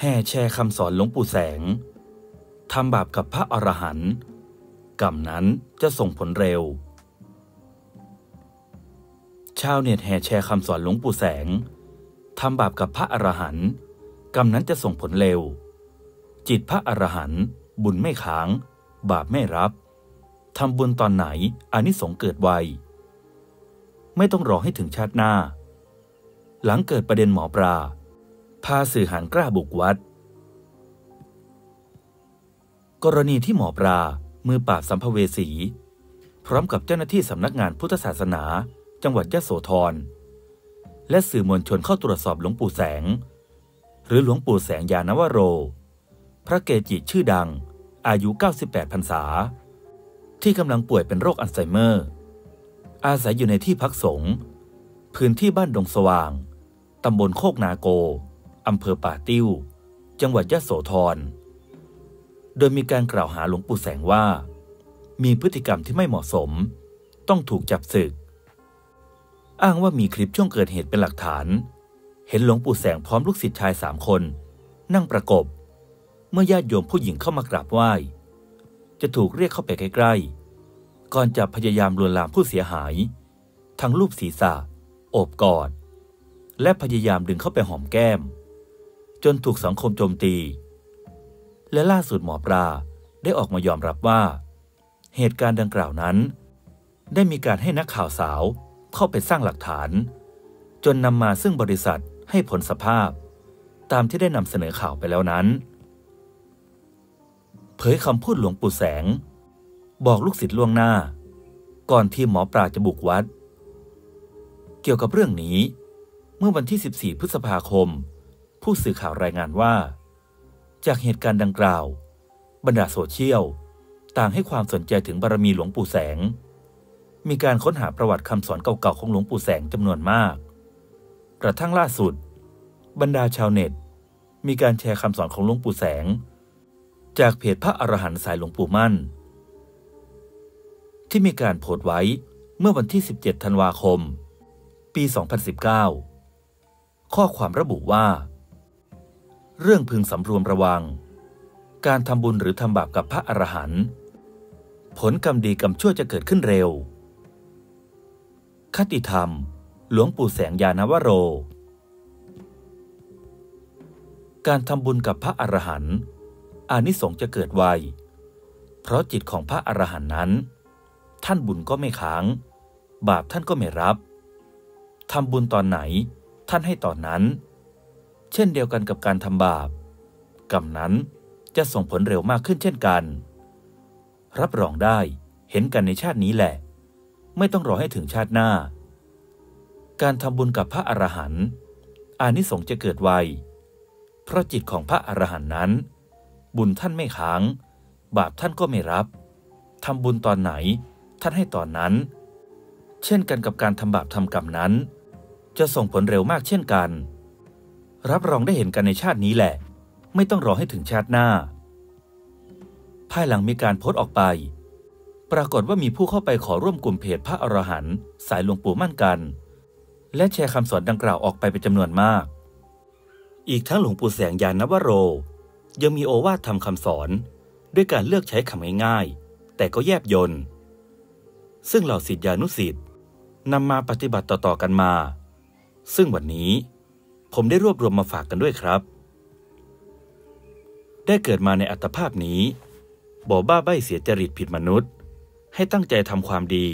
แห่แชร์คำสอนหลวงปู่แสงทำบาปกับพระอรหันต์กรรมนั้นจะส่งผลเร็ว ชาวเน็ตแห่แชร์คำสอนหลวงปู่แสงทำบาปกับพระอรหันต์กรรมนั้นจะส่งผลเร็ว จิตพระอรหันต์บุญไม่ค้าง บาปไม่รับทำบุญตอนไหนอานิสงส์เกิดไว ไม่ต้องรอให้ถึงชาติหน้า หลังเกิดประเด็นหมอปลา พาสื่อหันกล้าบุกวัด กรณีที่หมอปลามือปราบสัมภเวสี พร้อมกับเจ้าหน้าที่สำนักงานพุทธศาสนา จังหวัดยะโสธร และสื่อมวลชนเข้าตรวจสอบหลวงปู่แสง หรือหลวงปู่แสงยานวโร พระเกจิชื่อดัง อายุ 98พรรษา ที่กำลังป่วยเป็นโรคอัลไซเมอร์ อาศัยอยู่ในที่พักสงฆ์พื้นที่บ้านดงสว่าง ตำบลโคกนาโก อำเภอป่าติ้ว จังหวัดยะโสธร โดยมีการกล่าวหาหลวงปู่แสงว่า มีพฤติกรรมที่ไม่เหมาะสม ต้องถูกจับศึก อ้างว่ามีคลิปช่วงเกิดเหตุเป็นหลักฐาน เห็นหลวงปู่แสงพร้อมลูกศิษย์ชายสามคน นั่งประกบ เมื่อญาติโยมผู้หญิงเข้ามากราบไหว้ จะถูกเรียกเข้าไปใกล้ๆ ก่อนจะพยายามลวนลามผู้เสียหาย ทั้งรูปศีรษะ โอบกอดและพยายามดึงเข้าไปหอมแก้ม จนถูกสังคมโจมตี และล่าสุดหมอปลาได้ออกมายอมรับว่า เหตุการณ์ดังกล่าวนั้น ได้มีการให้นักข่าวสาวเข้าไปสร้างหลักฐาน จนนำมาซึ่งบริษัทให้ผลสภาพ ตามที่ได้นำเสนอข่าวไปแล้วนั้น เผยคำพูดหลวงปู่แสง บอกลูกศิษย์ล่วงหน้า ก่อนที่หมอปลาจะบุกวัด เกี่ยวกับเรื่องนี้ เมื่อวันที่ 14 พฤษภาคม ผู้สื่อข่าวรายงานว่า จากเหตุการณ์ดังกล่าว บรรดาโซเชียล ต่างให้ความสนใจถึงบารมีหลวงปู่แสง มีการค้นหาประวัติคำสอนเก่าๆของหลวงปู่แสงจำนวนมาก กระทั่งล่าสุด บรรดาชาวเน็ต มีการแชร์คำสอนของหลวงปู่แสง จากเพจพระอรหันต์สายหลวงปู่มั่น ที่มีการโพสต์ไว้เมื่อวันที่ 17 ธันวาคม ปี 2019 ข้อความระบุว่า เรื่องพึงสำรวมระวัง การทำบุญหรือทำบาปกับพระอรหันต์ผลกรรมดีกรรมชั่วจะเกิดขึ้นเร็ว คติธรรม หลวงปู่แสงยานวโร การทำบุญกับพระอรหันต์อานิสงส์จะเกิดไว เพราะจิตของพระอรหันต์นั้น ท่านบุญก็ไม่ค้าง บาปท่านก็ไม่รับทำบุญตอนไหน ท่านให้ตอนนั้น เช่นเดียวกันกับการทำบาป กรรมนั้นจะส่งผลเร็วมากขึ้นเช่นกัน รับรองได้เห็นกันในชาตินี้แหละ ไม่ต้องรอให้ถึงชาติหน้า การทำบุญกับพระอรหันต์อานิสงส์จะเกิดไว เพราะจิตของพระอรหันต์นั้น บุญท่านไม่ค้าง บาปท่านก็ไม่รับทำบุญตอนไหนท่านให้ตอนนั้น เช่นกันกับการทำบาปทำกรรมนั้น จะส่งผลเร็วมากเช่นกัน รับรองได้เห็นกันในชาตินี้แหละ ไม่ต้องรอให้ถึงชาติหน้า ภายหลังมีการโพสต์ออกไป ปรากฏว่ามีผู้เข้าไปขอร่วมกลุ่มเพจพระอรหันต์สายหลวงปู่มั่นกัน และแชร์คำสอนดังกล่าวออกไปเป็นจำนวนมาก อีกทั้งหลวงปู่แสงยานนวโร ยังมีโอวาททำคำสอน ด้วยการเลือกใช้คำง่ายๆแต่ก็แยบยนต์ซึ่งเหล่าศิษยานุศิษย์นำมาปฏิบัติต่อๆกันมา ซึ่งวันนี้ ผมได้รวบรวมมาฝากกันด้วยครับ ได้เกิดมาในอัตภาพนี้บ่บ้าใบเสียจริตผิดมนุษย์ ให้ตั้งใจทำความดี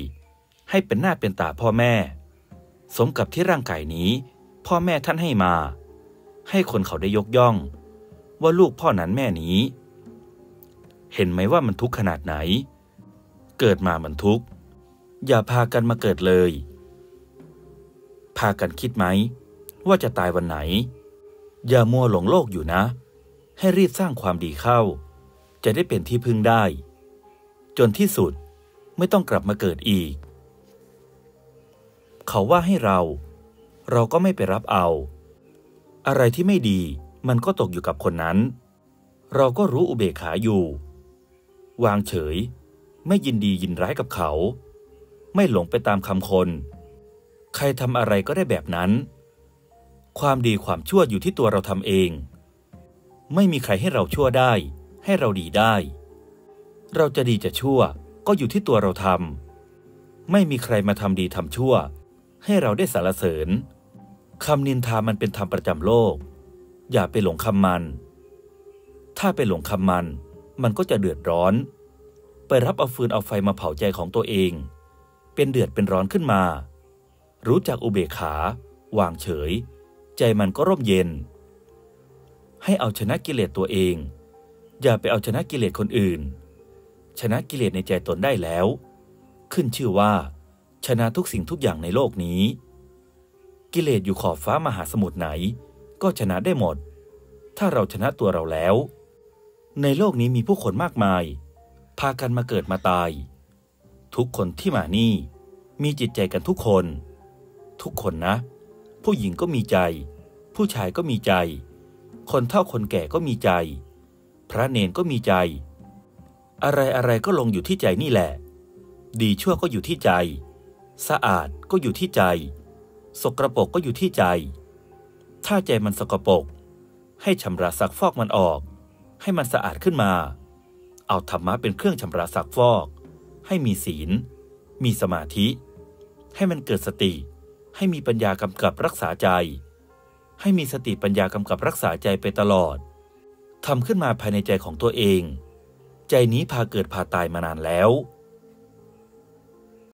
ให้เป็นหน้าเป็นตาพ่อแม่ สมกับที่ร่างกายนี้ พ่อแม่ท่านให้มา ให้คนเขาได้ยกย่อง ว่าลูกพ่อนั้นแม่นี้ เห็นไหมว่ามันทุกข์ขนาดไหน เกิดมามันทุกข์อย่าพากันมาเกิดเลย พากันคิดไหม ว่าจะตายวันไหน อย่ามัวหลงโลกอยู่นะ ให้รีบสร้างความดีเข้า จะได้เป็นที่พึ่งได้ จนที่สุดไม่ต้องกลับมาเกิดอีก เขาว่าให้เรา เราก็ไม่ไปรับเอา อะไรที่ไม่ดีมันก็ตกอยู่กับคนนั้น เราก็รู้อุเบกขาอยู่ วางเฉย ไม่ยินดียินร้ายกับเขา ไม่หลงไปตามคำคน ใครทำอะไรก็ได้แบบนั้น ความดีความชั่วอยู่ที่ตัวเราทำเอง ไม่มีใครให้เราชั่วได้ ให้เราดีได้ เราจะดีจะชั่วก็อยู่ที่ตัวเราทำไม่มีใครมาทำดีทำชั่ว ให้เราได้สารเสริญคำนินทามันเป็นธรรมประจำโลก อย่าไปหลงคำมัน ถ้าไปหลงคำมัน มันก็จะเดือดร้อน ไปรับเอาฟืนเอาไฟมาเผาใจของตัวเอง เป็นเดือดเป็นร้อนขึ้นมา รู้จักอุเบกขา วางเฉย ใจมันก็ร่มเย็น ให้เอาชนะกิเลสตัวเอง อย่าไปเอาชนะกิเลสคนอื่น ชนะกิเลสในใจตนได้แล้ว ขึ้นชื่อว่า ชนะทุกสิ่งทุกอย่างในโลกนี้ กิเลสอยู่ขอบฟ้ามหาสมุทรไหน ก็ชนะได้หมด ถ้าเราชนะตัวเราแล้ว ในโลกนี้มีผู้คนมากมาย พากันมาเกิดมาตาย ทุกคนที่มานี่ มีจิตใจกันทุกคน ทุกคนนะ ผู้หญิงก็มีใจ ผู้ชายก็มีใจ คนเฒ่าคนแก่ก็มีใจ พระเนนก็มีใจ อะไรอะไรก็ลงอยู่ที่ใจนี่แหละ ดีชั่วก็อยู่ที่ใจ สะอาดก็อยู่ที่ใจ สกรปรกก็อยู่ที่ใจ ถ้าใจมันสกปรกให้ชำระซักฟอกมันออก ให้มันสะอาดขึ้นมา เอาธรรมะเป็นเครื่องชำระซักฟอก ให้มีศีล มีสมาธิ ให้มันเกิดสติ ให้มีปัญญากำกับรักษาใจ ให้มีสติปัญญากำกับรักษาใจไปตลอดทำขึ้นมาภายในใจของตัวเอง ใจนี้พาเกิดพาตายมานานแล้ว